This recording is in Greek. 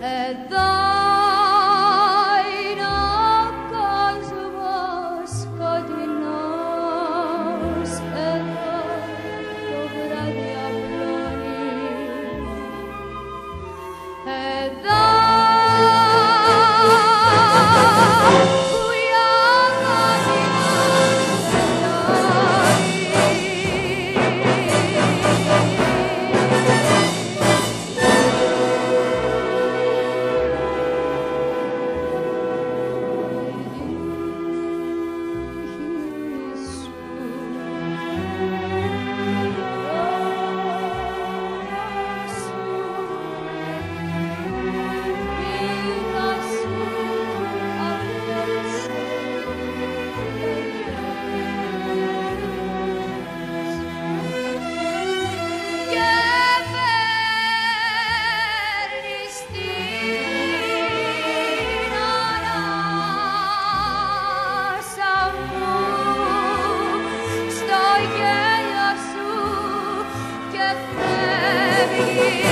爱的。الثابت